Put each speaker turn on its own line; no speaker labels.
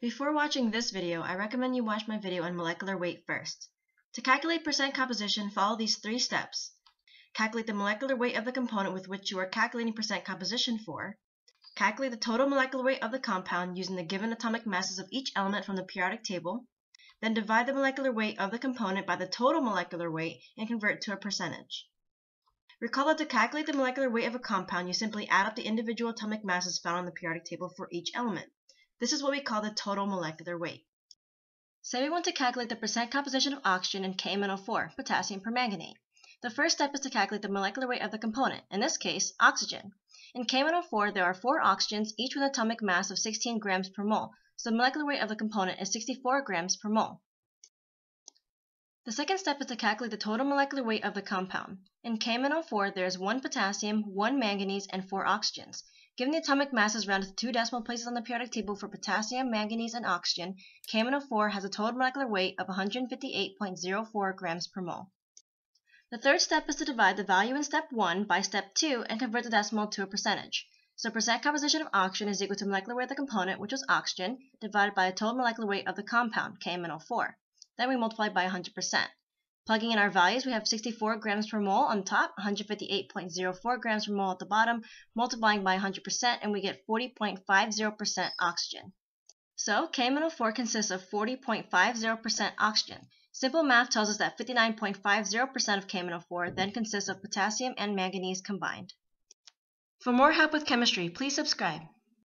Before watching this video, I recommend you watch my video on molecular weight first. To calculate percent composition, follow these three steps. Calculate the molecular weight of the component with which you are calculating percent composition for. Calculate the total molecular weight of the compound using the given atomic masses of each element from the periodic table. Then divide the molecular weight of the component by the total molecular weight and convert to a percentage. Recall that to calculate the molecular weight of a compound, you simply add up the individual atomic masses found on the periodic table for each element. This is what we call the total molecular weight. Say we want to calculate the percent composition of oxygen in KMnO4, potassium permanganate. The first step is to calculate the molecular weight of the component, in this case, oxygen. In KMnO4, there are four oxygens, each with an atomic mass of 16 grams per mole, so the molecular weight of the component is 64 grams per mole. The second step is to calculate the total molecular weight of the compound. In KMnO4, there is one potassium, one manganese, and four oxygens. Given the atomic masses rounded to two decimal places on the periodic table for potassium, manganese, and oxygen, KMnO4 has a total molecular weight of 158.04 grams per mole. The third step is to divide the value in step 1 by step 2 and convert the decimal to a percentage. So percent composition of oxygen is equal to molecular weight of the component, which was oxygen, divided by the total molecular weight of the compound, KMnO4. Then we multiply by 100%. Plugging in our values, we have 64 grams per mole on top, 158.04 grams per mole at the bottom, multiplying by 100%, and we get 40.50% oxygen. So, KMnO4 consists of 40.50% oxygen. Simple math tells us that 59.50% of KMnO4 then consists of potassium and manganese combined. For more help with chemistry, please subscribe.